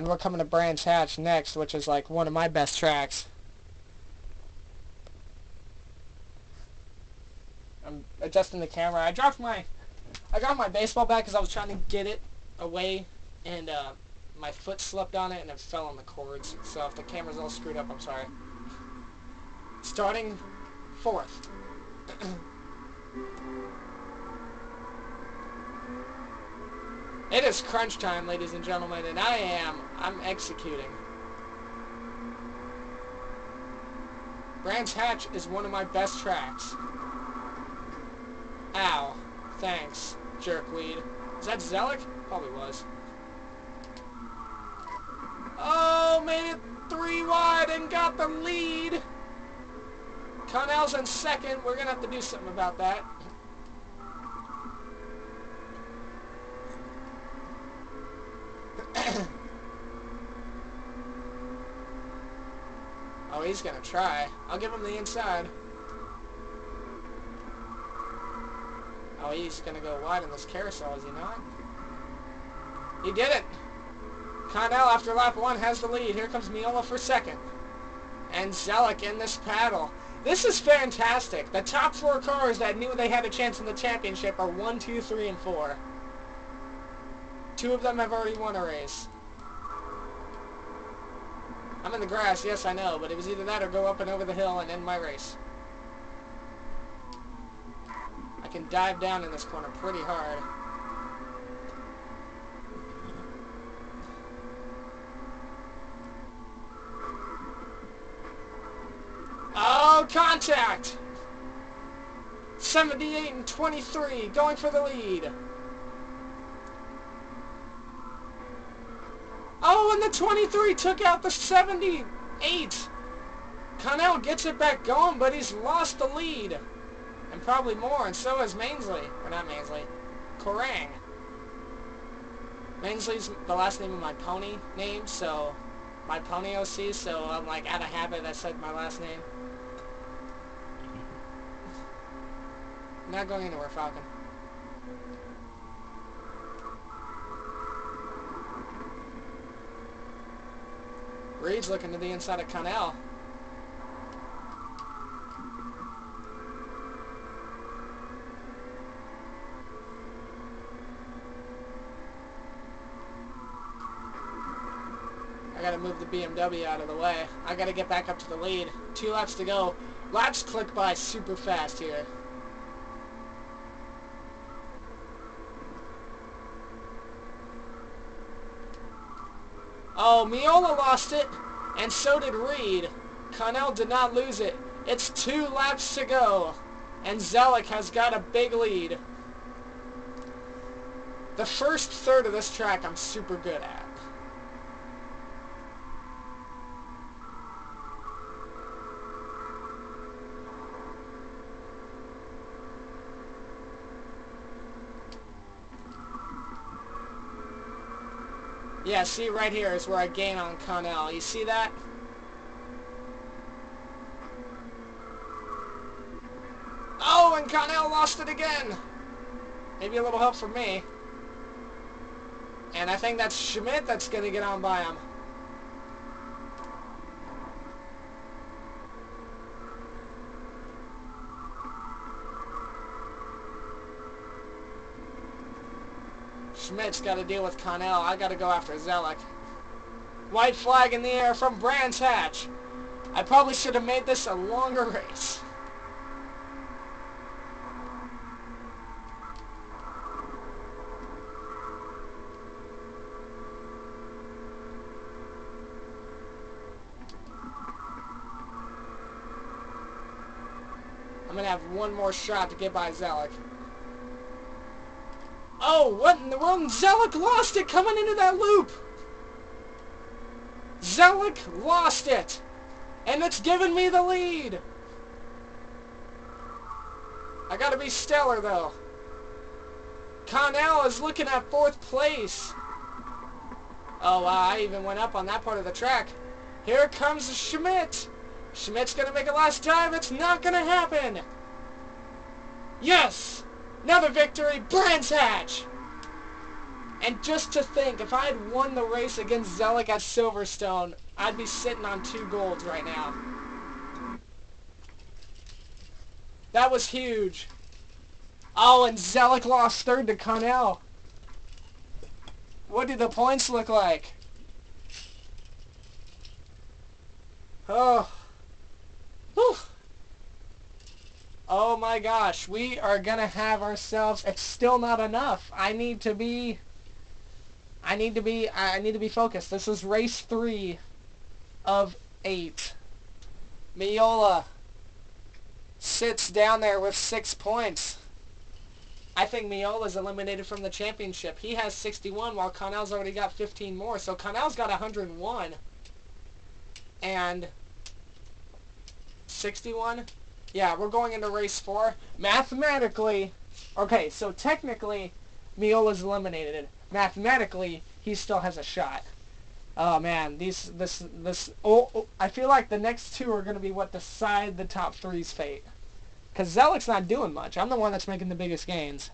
And we're coming to Brands Hatch next, which is like one of my best tracks. I'm adjusting the camera. I dropped my I dropped my baseball bat because I was trying to get it away, and uh, my foot slipped on it and it fell on the cords. So if the camera's all screwed up, I'm sorry. Starting fourth. It is crunch time, ladies and gentlemen, and I am, I'm executing. Brands Hatch is one of my best tracks. Ow. Thanks, jerkweed. Is that Zelik? Probably was. Oh, made it three wide and got the lead. Connell's in second. We're going to have to do something about that. oh, he's to try. I'll give him the inside. Oh, he's to go wide in this carousel, is he not? He did it! Connell, after lap one, has the lead. Here comes Miola for second. And Zelik in this paddle. This is fantastic. The top four cars that knew they had a chance in the championship are 1, 2, 3, and 4. Two of them have already won a race. I'm in the grass, yes I know, but it was either that or go up and over the hill and end my race. I can dive down in this corner pretty hard. Oh, contact! 78 and 23, going for the lead. Oh, and the 23 took out the 78. Connell gets it back going, but he's lost the lead. And probably more, and so has Mainsley. Or not Mainsley. Corang. Mainsley's the last name of my pony name, so... My pony OC, so I'm like out of habit I said my last name. Not going anywhere, Falcon. Reed's looking to the inside of Connell. I gotta move the BMW out of the way. I gotta get back up to the lead. Two laps to go. Laps click by super fast here. Oh, Miola lost it, and so did Reed. Connell did not lose it. It's two laps to go, and Zelik has got a big lead. The first third of this track I'm super good at. Yeah, see right here is where I gain on Connell. You see that? Oh, and Connell lost it again! Maybe a little help from me. And I think that's Schmidt that's going to get on by him. Schmidt's got to deal with Connell. I got to go after Zelik. White flag in the air from Brands Hatch. I probably should have made this a longer race. I'm going to have one more shot to get by Zelik. Oh, what in the world? Zelik lost it coming into that loop. Zelik lost it. And it's given me the lead. I gotta be stellar, though. Connell is looking at fourth place. Oh, wow, I even went up on that part of the track. Here comes Schmidt. Schmidt's gonna make a last dive. It's not gonna happen. Yes! Another victory, Brands Hatch! And just to think, if I had won the race against Zelik at Silverstone, I'd be sitting on two golds right now. That was huge. Oh, and Zelik lost third to Connell. What did the points look like? Oh. Oh my gosh, we are gonna have ourselves, it's still not enough. I need to be, I need to be, I need to be focused. This is race three of eight. Miola sits down there with six points. I think Miola's eliminated from the championship. He has 61 while Connell's already got 15 more. So Connell's got 101. And 61? Yeah, we're going into race four. Mathematically, okay, so technically, Miola's eliminated. Mathematically, he still has a shot. Oh man, these this this oh, oh I feel like the next two are going to be what decide the top three's fate. Cause Zelik's not doing much. I'm the one that's making the biggest gains.